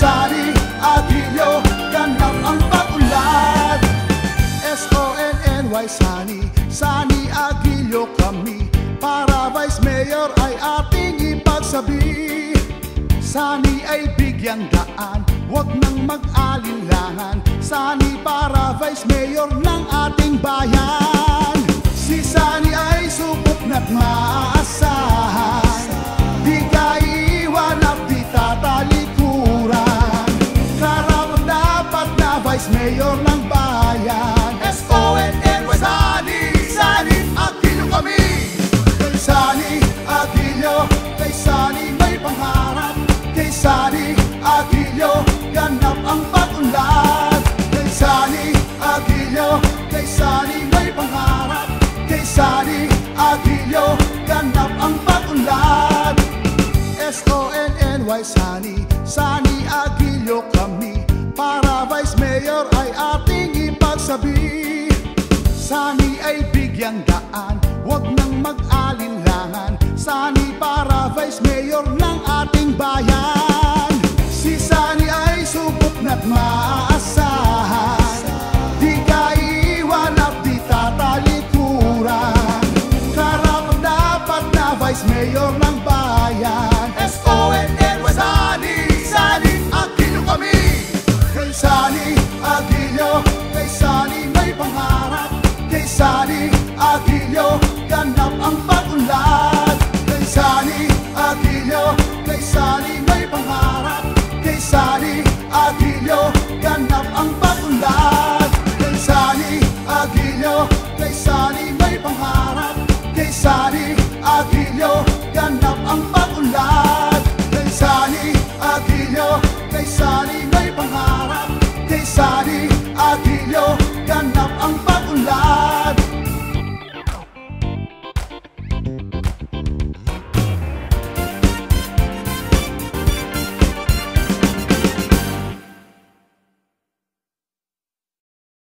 sari at hilyo Ganap ang pag-ulat S-O-N-N-Y Sunny Sunny Aguillo kami. Para Vice Mayor ay ating ipagsabi. Sunny ay bigyang daan Huwag nang mag-alinlangan Sunny para Vice Mayor ng ating bayan. Mayor ng bayan. S-O-N-N Sani, Sani, Aquino kami Kay Sani, Aquilio, kay Sani may pangarap. Kay Sani, Aquilio, ganap ang pag-unlad. Kay Sani, Aquilio, kay Sani may pangarap. Kay Sani, Aquilio, ganap ang pag-unlad. S-O-N-N-Y Sani, Sani Para Vice Mayor ay ating ipagsabi. Sani ay bigyang daan, huwag nang mag-alinlangan. Sani para Vice Mayor ng ating bayan Kay Sani, Aquilio, kay Sani may pangarap Kay Sani,